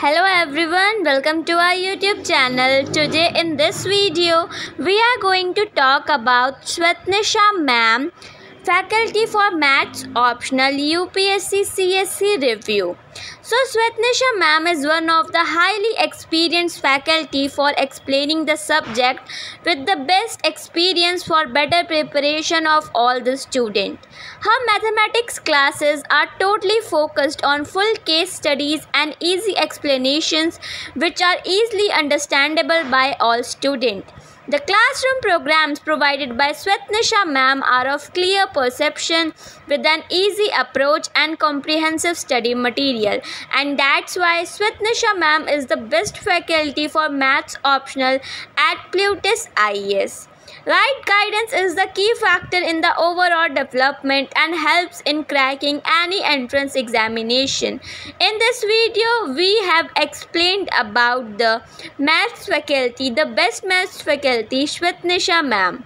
Hello everyone, welcome to our YouTube channel. Today in this video, we are going to talk about Shwetnisha ma'am, faculty for maths optional UPSC CSE review. So Shwetnisha ma'am is one of the highly experienced faculty for explaining the subject with the best experience for better preparation of all the student. Her mathematics classes are totally focused on full case studies and easy explanations which are easily understandable by all students. The classroom programs provided by Shwetnisha ma'am are of clear perception with an easy approach and comprehensive study material and that's why Shwetnisha ma'am is the best faculty for maths optional at Plutus IAS. Right guidance is the key factor in the overall development and helps in cracking any entrance examination. In this video, we have explained about the maths faculty, the best maths faculty, Shwetnisha ma'am.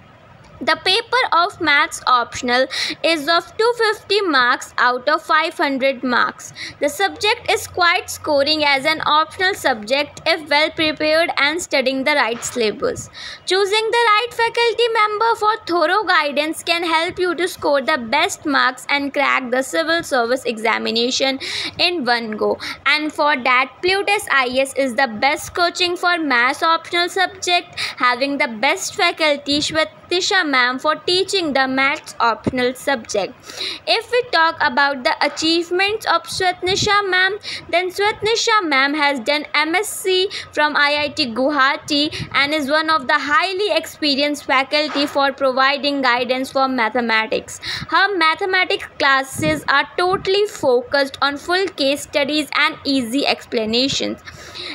The paper of maths optional is of 250 marks out of 500 marks. The subject is quite scoring as an optional subject if well prepared and studying the right syllabus. Choosing the right faculty member for thorough guidance can help you to score the best marks and crack the civil service examination in one go. And for that, Plutus IAS is the best coaching for maths optional subject having the best faculty with Tisha ma'am for teaching the maths optional subject. If we talk about the achievements of Shwetnisha ma'am, then Shwetnisha ma'am has done MSc from IIT Guwahati and is one of the highly experienced faculty for providing guidance for mathematics. Her mathematics classes are totally focused on full case studies and easy explanations.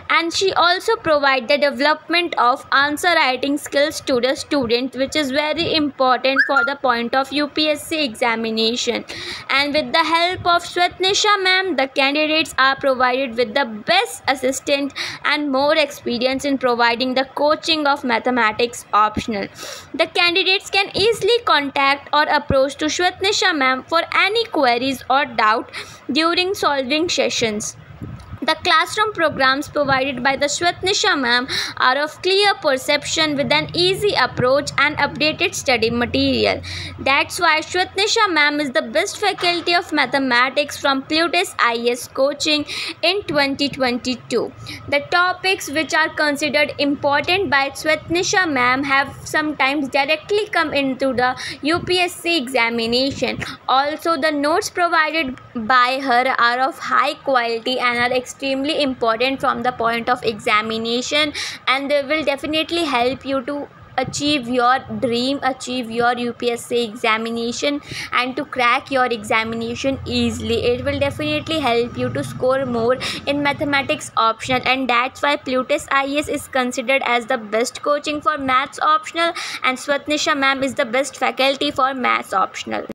And she also provides the development of answer writing skills to the student which is very important for the point of UPSC examination. And with the help of Shwetnisha ma'am, the candidates are provided with the best assistant and more experience in providing the coaching of mathematics optional. The candidates can easily contact or approach to Shwetnisha ma'am for any queries or doubt during solving sessions. The classroom programs provided by the Shwetnisha ma'am are of clear perception with an easy approach and updated study material. That's why Shwetnisha ma'am is the best faculty of mathematics from Plutus IAS coaching in 2022. The topics which are considered important by Shwetnisha ma'am have sometimes directly come into the UPSC examination. Also, the notes provided by her are of high quality and are extremely important from the point of examination. And they will definitely help you to achieve your dream achieve your UPSC examination and to crack your examination easily. It will definitely help you to score more in mathematics optional. And that's why Plutus IAS is considered as the best coaching for maths optional. And Shwetnisha ma'am is the best faculty for maths optional